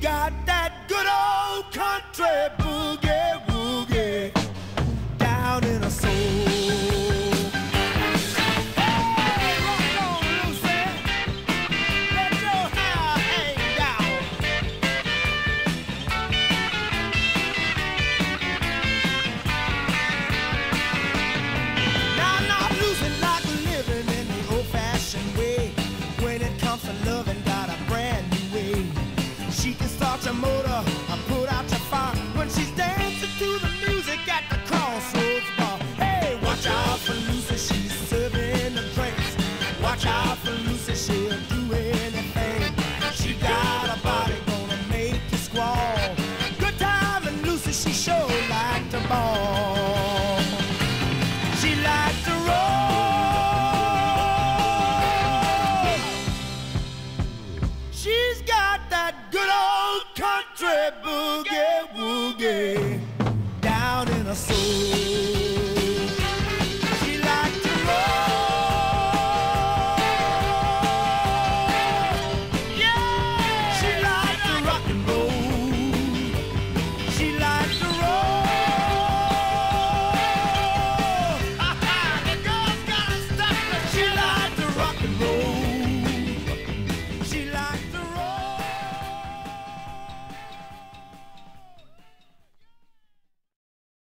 got that good old country boogie. She can start a motor. that good old country boogie woogie down in a soul.